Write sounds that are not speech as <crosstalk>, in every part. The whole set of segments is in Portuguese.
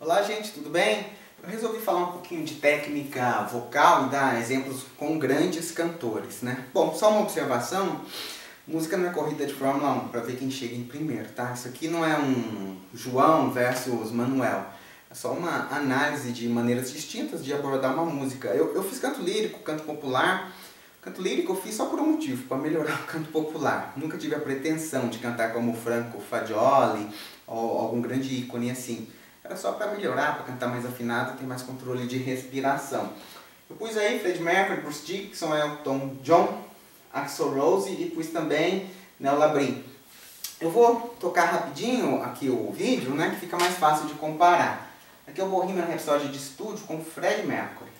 Olá gente, tudo bem? Eu resolvi falar um pouquinho de técnica vocal e dar exemplos com grandes cantores, né? Bom, só uma observação, música não é corrida de Fórmula 1, para ver quem chega em primeiro, tá? Isso aqui não é um João versus Manuel, é só uma análise de maneiras distintas de abordar uma música. Eu, eu fiz canto lírico, canto popular, Canto lírico eu fiz só por um motivo, para melhorar o canto popular. Nunca tive a pretensão de cantar como Franco Fagioli ou algum grande ícone assim. Era só para melhorar, para cantar mais afinado, ter mais controle de respiração. Eu pus aí Fred Mercury, Bruce Dickinson, Elton John, Axel Rose e pus também Nel Labrin. Eu vou tocar rapidinho aqui o vídeo, né, que fica mais fácil de comparar. Aqui é o Bohemian Rhapsody de estúdio com Fred Mercury.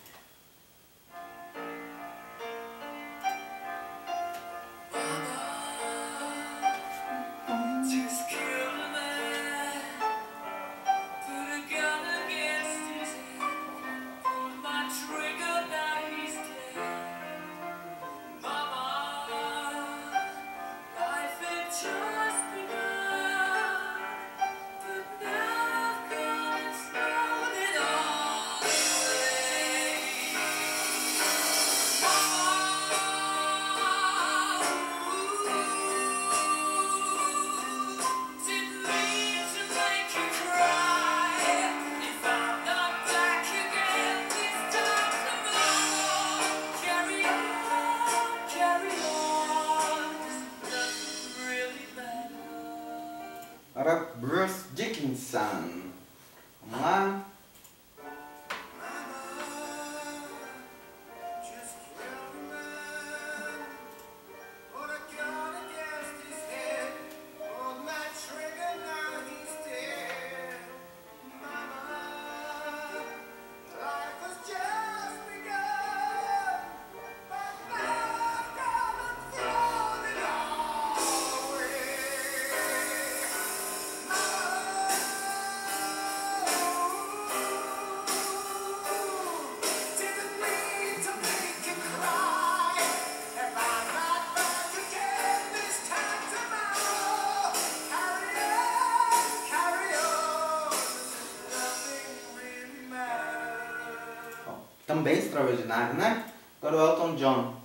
Também extraordinário, né? Agora o Elton John.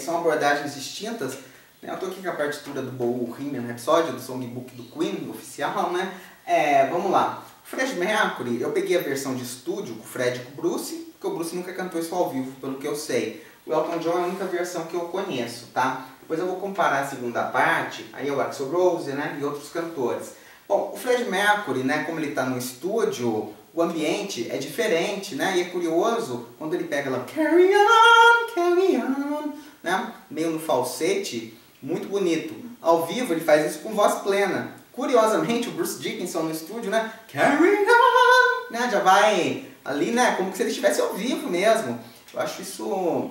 São abordagens distintas. Né? Eu estou aqui com a partitura do Bohemian Rhapsody, do songbook do Queen, oficial, né? É, vamos lá. Fred Mercury, eu peguei a versão de estúdio com o Fred e com o Bruce, porque o Bruce nunca cantou isso ao vivo, pelo que eu sei. O Elton John é a única versão que eu conheço, tá? Depois eu vou comparar a segunda parte, aí é o Axel Rose, né? E outros cantores. Bom, o Fred Mercury, né, como ele está no estúdio, o ambiente é diferente, né? E é curioso quando ele pega lá, carry on, carry on, né? Meio no falsete, muito bonito. Ao vivo ele faz isso com voz plena. Curiosamente, o Bruce Dickinson no estúdio, né? Carry on, né? Já vai ali, né? Como se ele estivesse ao vivo mesmo. Eu acho isso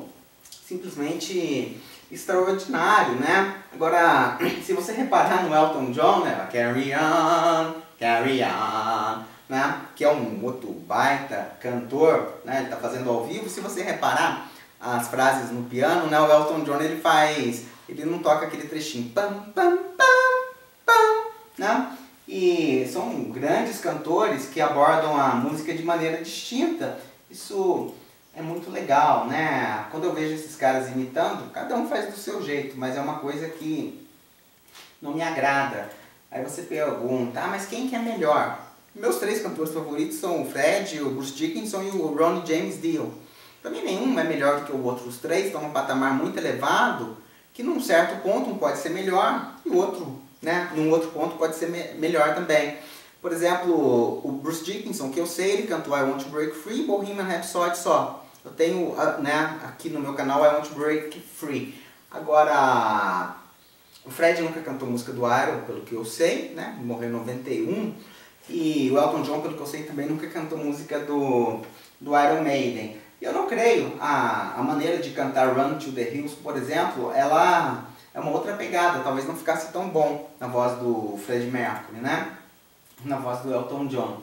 simplesmente extraordinário, né? Agora, <clears throat> se você reparar no Elton John, né? Carry on, carry on, né? Que é um outro baita cantor, né? Ele está fazendo ao vivo. Se você reparar as frases no piano, né? O Elton John ele faz, ele não toca aquele trechinho, pam, pam, pam, pam, né? E são grandes cantores que abordam a música de maneira distinta. Isso é muito legal, né? Quando eu vejo esses caras imitando, cada um faz do seu jeito, mas é uma coisa que não me agrada. Aí você pergunta, ah, mas quem que é melhor? Meus três cantores favoritos são o Fred, o Bruce Dickinson e o Ronnie James Dio. Também nenhum é melhor do que o outro. Os três estão num patamar muito elevado, que num certo ponto um pode ser melhor e o outro, né, num outro ponto pode ser me melhor também. Por exemplo, o Bruce Dickinson, que eu sei, ele cantou I Want to Break Free, Bohemian Rhapsody só. Eu tenho, né, aqui no meu canal I Want to Break Free. Agora, o Fred nunca cantou música do Iron, pelo que eu sei, né, morreu em 91. E o Elton John, pelo que eu sei, também nunca cantou música do, do Iron Maiden. Eu não creio. A, a maneira de cantar Run to the Hills, por exemplo, ela é uma outra pegada. Talvez não ficasse tão bom na voz do Fred Mercury, né? Na voz do Elton John.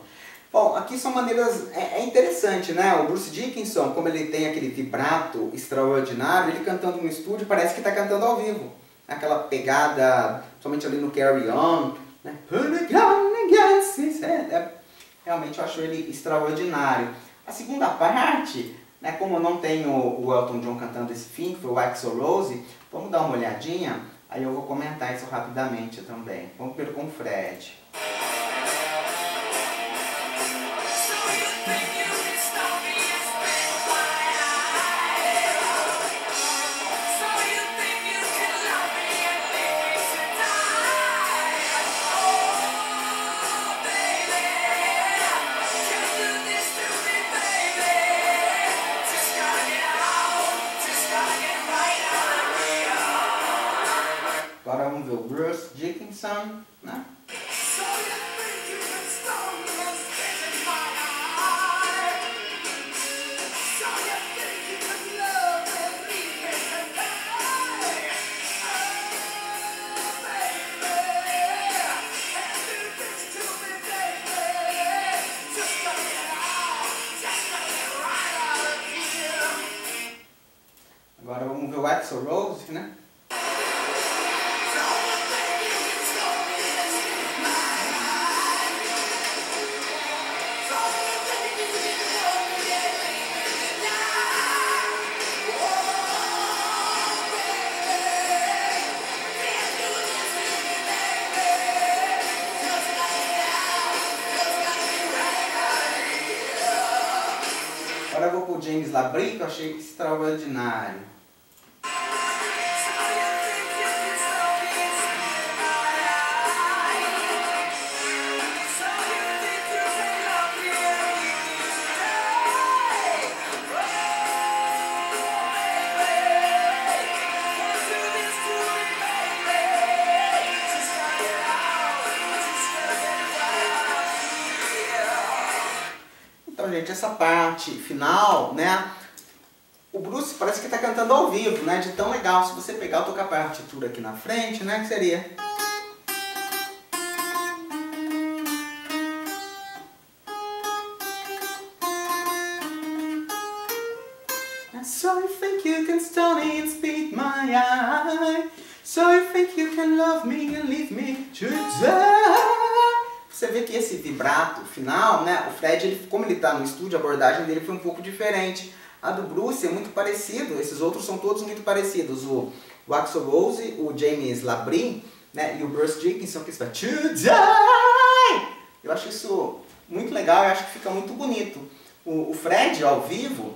Bom, aqui são maneiras... É, é interessante, né? O Bruce Dickinson, como ele tem aquele vibrato extraordinário, ele cantando no estúdio parece que está cantando ao vivo. Aquela pegada, somente ali no Carry On, né? É, realmente eu acho ele extraordinário. A segunda parte né, como não tem o, Elton John cantando esse fim, que foi o Axel Rose, vamos dar uma olhadinha, aí eu vou comentar isso rapidamente também. Vamos primeiro com o Fred. Dickinson, Agora eu vou pro James Labrie, que eu achei extraordinário. Gente, essa parte final, né? O Bruce parece que está cantando ao vivo, né? De tão legal. Se você pegar, tocar a partitura aqui na frente, né? Que seria... So you think you can me and speak my eye So you think you can love me and leave me to die você vê que esse vibrato final, né, o Fred, ele, como ele está no estúdio, a abordagem dele foi um pouco diferente. A do Bruce é muito parecido, esses outros são todos muito parecidos. O, o Axel Rose, o James Labrie né, e o Bruce Dickinson, que está To Die! Eu acho isso muito legal, eu acho que fica muito bonito. O, o Fred, ao vivo,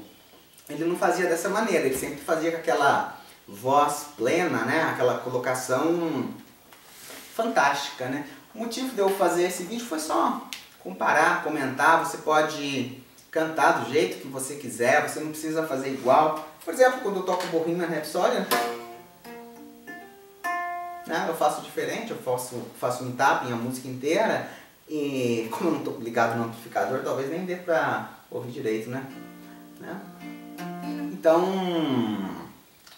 ele não fazia dessa maneira, ele sempre fazia com aquela voz plena, né, aquela colocação fantástica, né? O motivo de eu fazer esse vídeo foi só comparar, comentar, você pode cantar do jeito que você quiser, você não precisa fazer igual. Por exemplo, quando eu toco Bohemian Rhapsody, né, eu faço diferente, eu faço, faço um tapping a música inteira e como eu não estou ligado no amplificador, talvez nem dê pra ouvir direito, né? né? Então,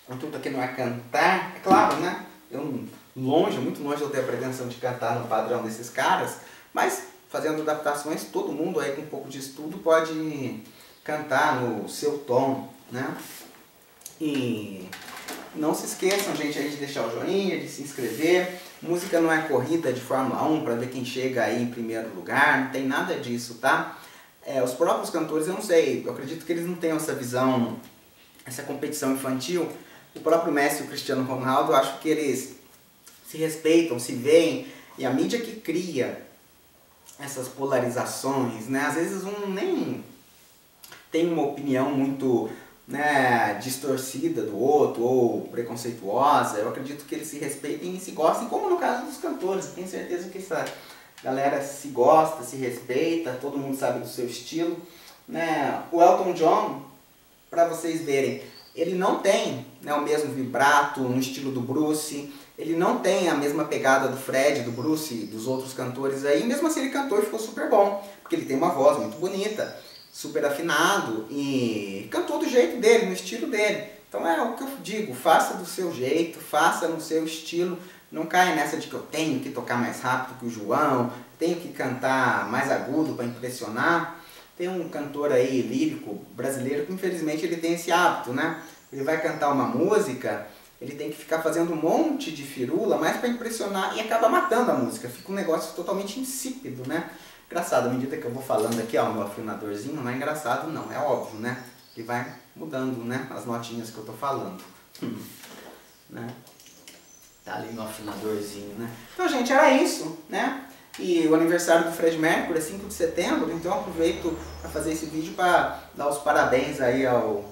o intuito aqui não é cantar, é claro, né? Eu longe, muito longe eu ter a pretensão de cantar no padrão desses caras, mas fazendo adaptações, todo mundo aí com um pouco de estudo pode cantar no seu tom, né? E não se esqueçam, gente, aí de deixar o joinha, de se inscrever. Música não é corrida de Fórmula 1 para ver quem chega aí em primeiro lugar, não tem nada disso, tá? É, os próprios cantores, eu não sei, eu acredito que eles não tenham essa visão, essa competição infantil. O próprio Messi e o Cristiano Ronaldo, eu acho que eles se respeitam, se veem, e a mídia que cria essas polarizações, né? Às vezes um nem tem uma opinião muito né, distorcida do outro ou preconceituosa. Eu acredito que eles se respeitem e se gostem, como no caso dos cantores. Tenho certeza que essa galera se gosta, se respeita, todo mundo sabe do seu estilo. Né? O Elton John, para vocês verem, ele não tem né, o mesmo vibrato no estilo do Bruce, ele não tem a mesma pegada do Fred, do Bruce, dos outros cantores aí, mesmo assim ele cantou e ficou super bom, porque ele tem uma voz muito bonita, super afinado e cantou do jeito dele, no estilo dele. Então é o que eu digo, faça do seu jeito, faça no seu estilo, não caia nessa de que eu tenho que tocar mais rápido que o João, tenho que cantar mais agudo para impressionar. Tem um cantor aí lírico brasileiro que infelizmente ele tem esse hábito, né? Ele vai cantar uma música, ele tem que ficar fazendo um monte de firula, mais para impressionar e acaba matando a música. Fica um negócio totalmente insípido, né? Engraçado, à medida que eu vou falando aqui, ó, meu afinadorzinho, não é engraçado não, é óbvio, né? Ele vai mudando, né? As notinhas que eu tô falando. né? Tá ali meu afinadorzinho, né? Então, gente, era isso, né? E o aniversário do Fred Mercury é 5 de setembro, então aproveito para fazer esse vídeo para dar os parabéns aí ao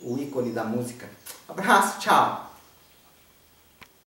ícone da música. Abraço, tchau!